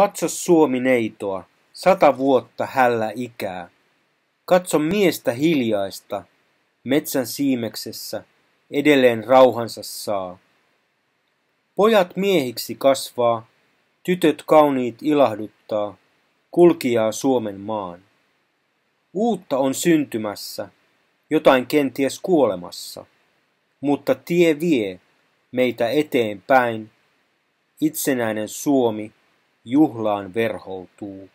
Katso Suomi neitoa, sata vuotta hällä ikää. Katso miestä hiljaista, metsän siimeksessä, edelleen rauhansa saa. Pojat miehiksi kasvaa, tytöt kauniit ilahduttaa, kulkijaa Suomen maan. Uutta on syntymässä, jotain kenties kuolemassa, mutta tie vie meitä eteenpäin. Itsenäinen Suomi juhlaan verhoutuu.